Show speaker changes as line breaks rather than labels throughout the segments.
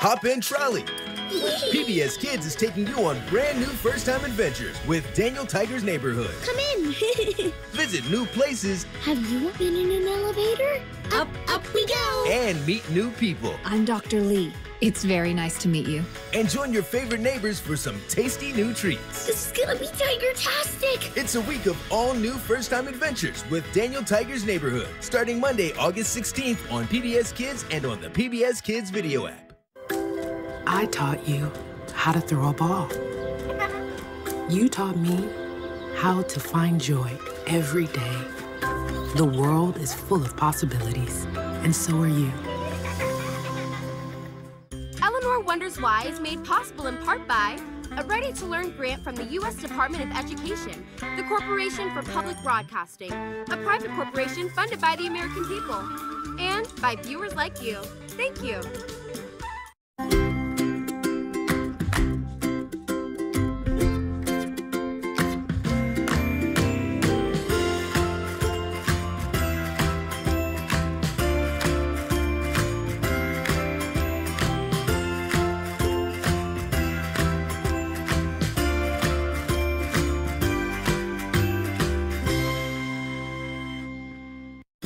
Hop in trolley. PBS Kids is taking you on brand new first time adventures with Daniel Tiger's Neighborhood.
Come in.
Visit new places
Have you been in an elevator? Up, up we go.
and meet new people.
I'm Dr. Lee. It's very nice to meet you.
And join your favorite neighbors for some tasty new treats.
This is gonna be tiger-tastic.
It's a week of all new first time adventures with Daniel Tiger's Neighborhood, starting Monday, August 16th on PBS Kids and on the PBS Kids video app.
I taught you how to throw a ball. You taught me how to find joy every day. The world is full of possibilities, and so are you.
Eleanor Wonders Why is made possible in part by a ready to learn grant from the U.S. Department of Education, the Corporation for Public Broadcasting, a private corporation funded by the American people, and by viewers like you. Thank you.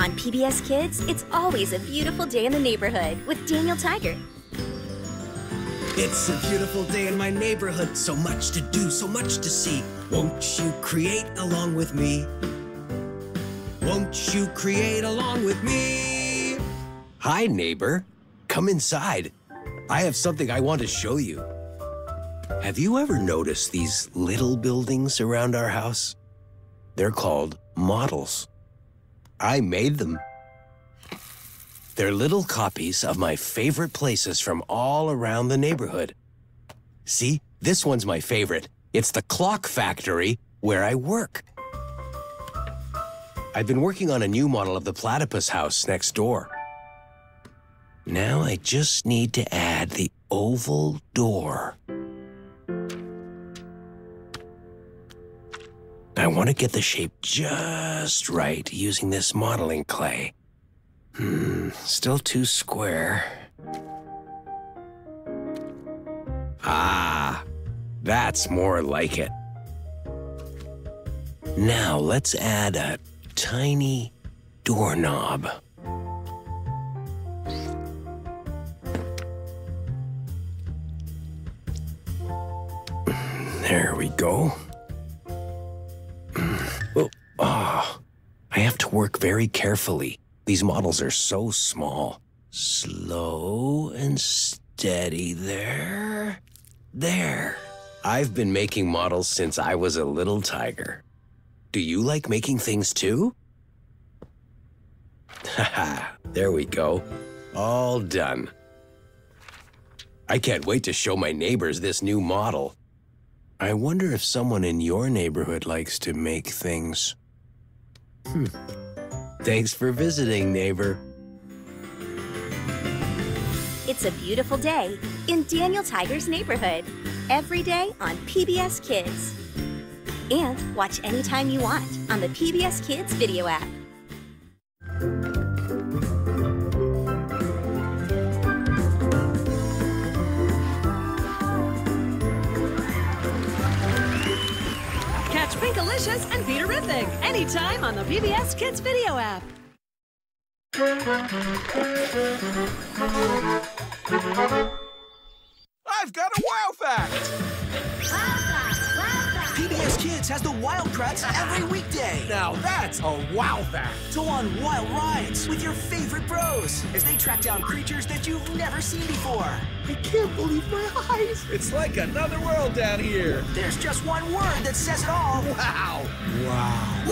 On PBS Kids, it's always a beautiful day in the neighborhood with Daniel Tiger.
It's a beautiful day in my neighborhood. So much to do, so much to see. Won't you create along with me? Won't you create along with me? Hi, neighbor. Come inside. I have something I want to show you. Have you ever noticed these little buildings around our house? They're called models. I made them. They're little copies of my favorite places from all around the neighborhood. See, this one's my favorite. It's the clock factory where I work. I've been working on a new model of the platypus house next door. Now I just need to add the oval door. I want to get the shape just right using this modeling clay. Hmm, still too square. Ah, that's more like it. Now let's add a tiny doorknob. There we go. Oh, ah. I have to work very carefully. These models are so small. Slow and steady there. There. I've been making models since I was a little tiger. Do you like making things too? Haha, there we go. All done. I can't wait to show my neighbors this new model. I wonder if someone in your neighborhood likes to make things. Hmm. Thanks for visiting, neighbor.
It's a beautiful day in Daniel Tiger's neighborhood. Every day on PBS Kids. And watch anytime you want on the PBS Kids video app.
Pinkalicious and Peterrific anytime on the PBS Kids video app.
I've got a wow fact! wow fact!
PBS Kids has the Wild Kratts every weekday.
Now that's a wow fact!
Go on wild rides with your favorite bros as they track down creatures that you've never seen before.
I can't believe my eyes! It's like another world down here!
There's just one word that says it all.
Wow!
Wow.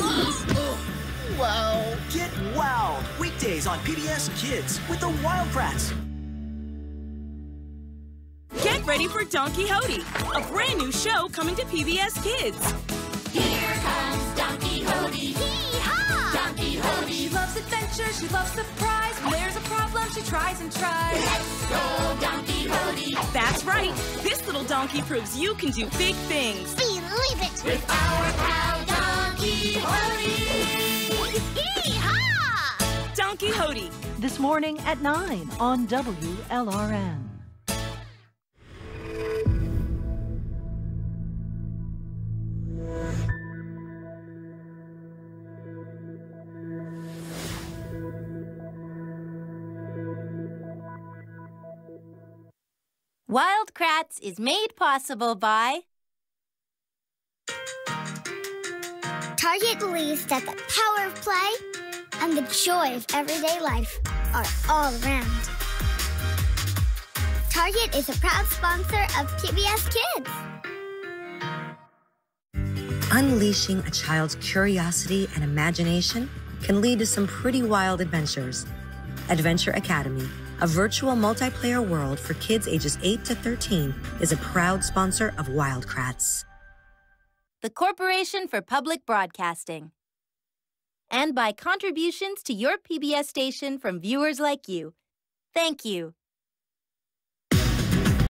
wow. Get wild weekdays on PBS Kids with the Wild Kratts.
Get ready for Donkey Hodie, a brand new show coming to PBS Kids.
Here comes Donkey Hodie. Hee-haw! Donkey Hodie.
She loves adventure, she loves surprise. When there's a problem, she tries and tries.
Let's go, Donkey Hodie.
That's right. This little donkey proves you can do big things.
Believe it. With our pal Donkey Hodie. Hee-haw!
Donkey Hodie.
This morning at 9 on WLRN. Wild Kratts is made possible by
Target believes that the power of play and the joy of everyday life are all around. Target is a proud sponsor of PBS Kids.
Unleashing a child's curiosity and imagination can lead to some pretty wild adventures. Adventure Academy, a virtual multiplayer world for kids ages 8 to 13, is a proud sponsor of Wild Kratts.
the Corporation for Public Broadcasting. And by contributions to your PBS station from viewers like you. Thank you.